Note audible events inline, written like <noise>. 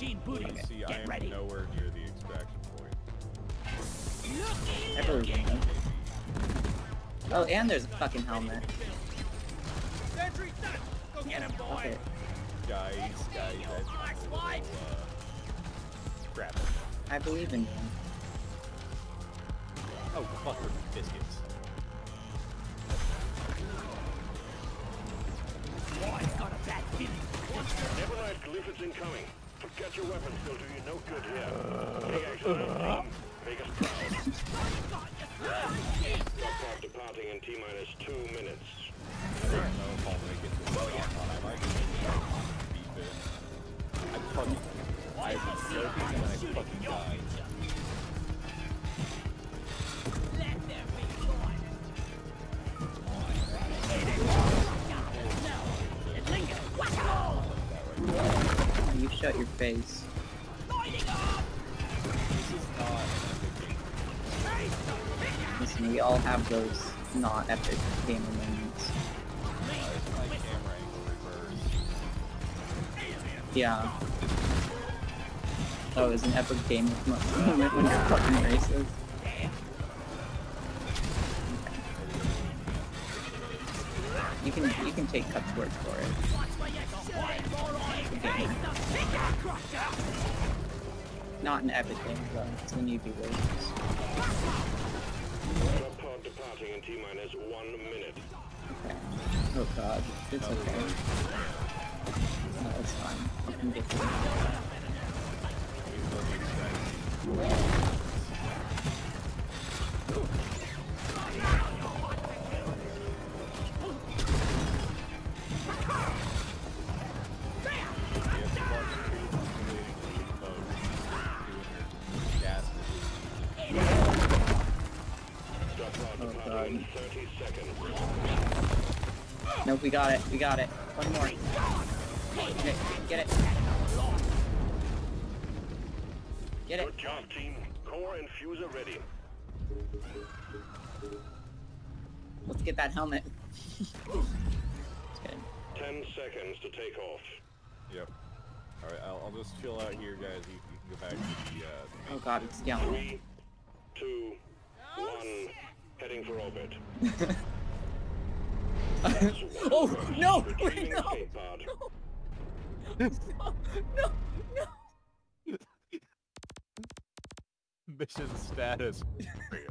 machine booty. You see, I Get am ready. nowhere near the extraction point. I believe in. Oh, and there's a fucking helmet. Sentry done. Go get him, boy. Okay. Guys, guys, that's a little, uh, crap. I believe in you. Oh, fuck for biscuits. Boy, got a bad feeling. Never mind, Glyphids incoming. Forget your weapons, they'll do you no good here. Take action on team. Make us proud. Stockpile departing in T-minus two minutes. I don't know if I'll make it to the on time. I can beat it. I fucking, I was so busy and I fucking died. Shut your face. Listen, we all have those not epic gamer moments. Yeah. Oh, it's an epic gamer <laughs> moment when you're fucking racist. You can you can take Cup's word for it. Okay. Not an epic game though. It's when you do racist. Stockpile departing in T-minus one minute. Okay. Oh god, it's okay. No, it's fine. You can get through Oh, departing in God. 30 seconds. Nope, we got it. We got it. One more. Get it. Get it. Get it. Good job, team. Core infuser ready. Let's get that helmet. Good. 10 seconds to take off. Yep. Alright, I'll, I'll just chill out here, guys. You, you can go back to the, uh, the Oh god, it's yelling. Three, two, one. Heading for orbit. <laughs> oh no! Wait, Retrieving no! escape pod. No! No! <laughs> Mission status. Failed. <laughs>